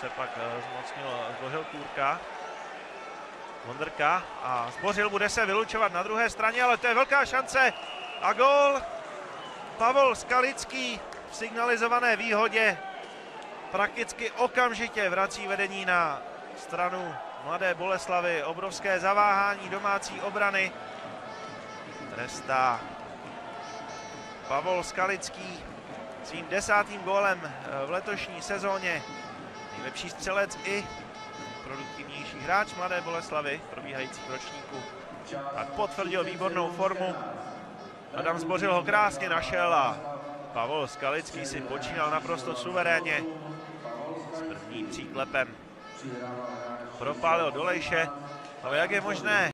se pak eh, zmocnil Zbořil Kůrka. Vondrka a Zbořil bude se vylučovat na druhé straně, ale to je velká šance a gol. Pavel Skalický v signalizované výhodě prakticky okamžitě vrací vedení na stranu Mladé Boleslavy. Obrovské zaváhání domácí obrany trestá Pavel Skalický svým desátým gólem eh, v letošní sezóně. Nejlepší střelec i produktivnější hráč Mladé Boleslavy v probíhajícím ročníku. Tak potvrdil výbornou formu. Adam Zbořil ho krásně našel a Pavel Skalický si počínal naprosto suverénně s prvním příklepem. Propálil dolejše, ale jak je možné,